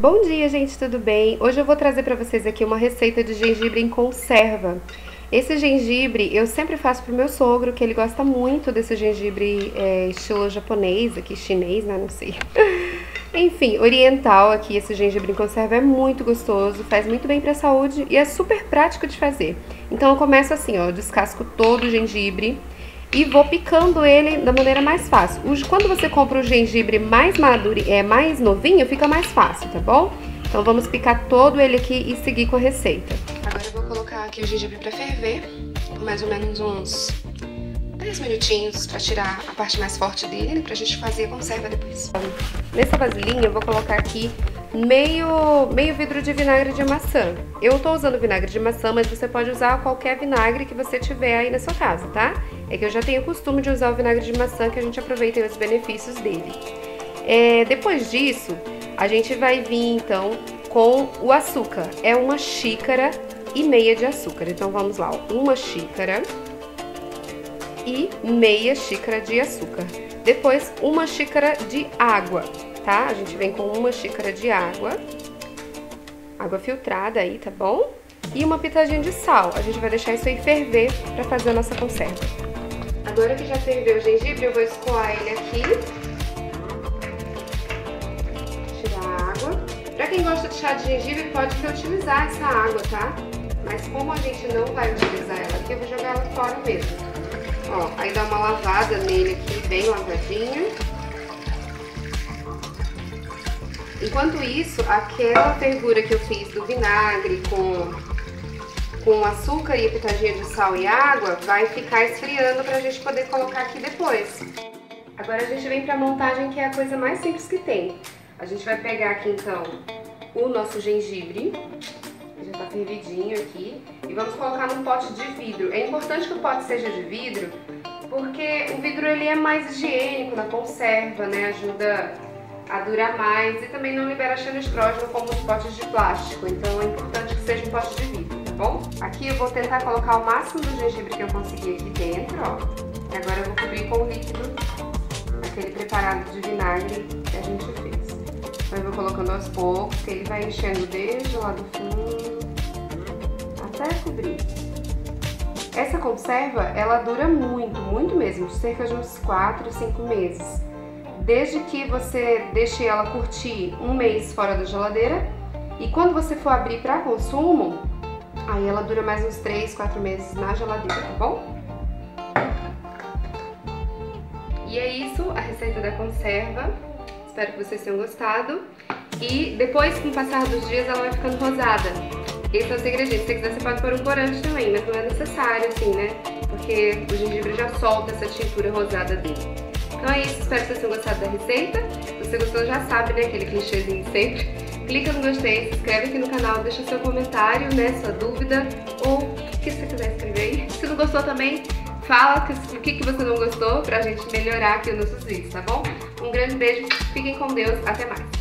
Bom dia, gente, tudo bem? Hoje eu vou trazer para vocês aqui uma receita de gengibre em conserva. Esse gengibre eu sempre faço pro meu sogro, que ele gosta muito desse gengibre é, estilo japonês, aqui chinês, né? Não sei. Enfim, oriental aqui, esse gengibre em conserva é muito gostoso, faz muito bem pra saúde e é super prático de fazer. Então eu começo assim, ó, descasco todo o gengibre e vou picando ele da maneira mais fácil. Quando você compra o gengibre mais maduro, é mais novinho, fica mais fácil, tá bom? Então vamos picar todo ele aqui e seguir com a receita. Agora eu vou colocar aqui o gengibre para ferver, por mais ou menos uns 10 minutinhos para tirar a parte mais forte dele, pra gente fazer a conserva depois. Nessa vasilhinha eu vou colocar aqui meio, meio vidro de vinagre de maçã. Eu tô usando vinagre de maçã, mas você pode usar qualquer vinagre que você tiver aí na sua casa, tá? É que eu já tenho o costume de usar o vinagre de maçã, que a gente aproveita os benefícios dele. É, depois disso, a gente vai vir então com o açúcar. É uma xícara e meia de açúcar. Então vamos lá, ó. uma xícara e meia xícara de açúcar. Depois, uma xícara de água tá? A gente vem com uma xícara de água, água filtrada aí, tá bom? E uma pitadinha de sal. A gente vai deixar isso aí ferver pra fazer a nossa conserva. Agora que já ferveu o gengibre, eu vou escoar ele aqui. Tirar a água. Pra quem gosta de chá de gengibre, pode utilizar essa água, tá? Mas como a gente não vai utilizar ela aqui, eu vou jogar ela fora mesmo. Ó, aí dá uma lavada nele aqui, bem lavadinha. Enquanto isso, aquela fervura que eu fiz do vinagre com, com açúcar e a pitadinha de sal e água vai ficar esfriando pra gente poder colocar aqui depois. Agora a gente vem pra montagem que é a coisa mais simples que tem. A gente vai pegar aqui então o nosso gengibre, já tá fervidinho aqui, e vamos colocar num pote de vidro. É importante que o pote seja de vidro, porque o vidro ele é mais higiênico na conserva, né? Ajuda a durar mais e também não libera xenestrógeno como os potes de plástico, então é importante que seja um pote de vidro, bom? Aqui eu vou tentar colocar o máximo do gengibre que eu conseguir aqui dentro, ó. E agora eu vou cobrir com o líquido, aquele preparado de vinagre que a gente fez. Eu vou colocando aos poucos, que ele vai enchendo desde lá do fundo até cobrir. Essa conserva, ela dura muito, muito mesmo, cerca de uns 4, 5 meses desde que você deixe ela curtir um mês fora da geladeira e quando você for abrir para consumo, aí ela dura mais uns 3, 4 meses na geladeira, tá bom? E é isso, a receita da conserva. Espero que vocês tenham gostado. E depois, com o passar dos dias, ela vai ficando rosada. Esse é o segredinho. Se você quiser, você pode pôr um corante também, mas não é necessário, assim, né? Porque o gengibre já solta essa tintura rosada dele. Então é isso, espero que vocês tenham gostado da receita. Se você gostou, já sabe, né, aquele clichêzinho sempre. Clica no gostei, se inscreve aqui no canal, deixa seu comentário, né, sua dúvida, ou o que você quiser escrever aí. Se não gostou também, fala o que, que você não gostou pra gente melhorar aqui os nossos vídeos, tá bom? Um grande beijo, fiquem com Deus, até mais!